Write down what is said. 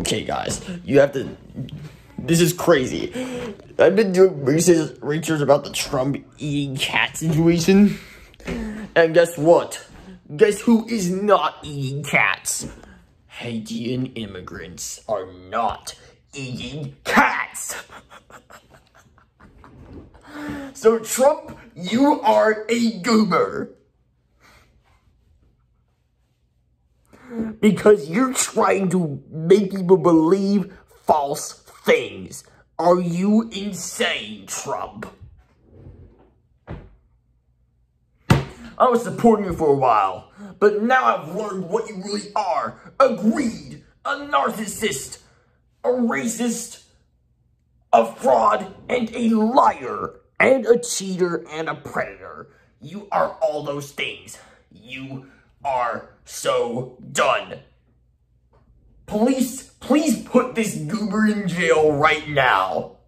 okay, guys, you have to. This is crazy. I've been doing research, research about the Trump eating cat situation. And guess what? Guess who is not eating cats? Haitian immigrants are not eating cats. so Trump, you are a goober. Because you're trying to make people believe false things. Are you insane, Trump? I was supporting you for a while, but now I've learned what you really are. A greed, a narcissist, a racist, a fraud, and a liar, and a cheater, and a predator. You are all those things. You are so done. Police, please put this goober in jail right now.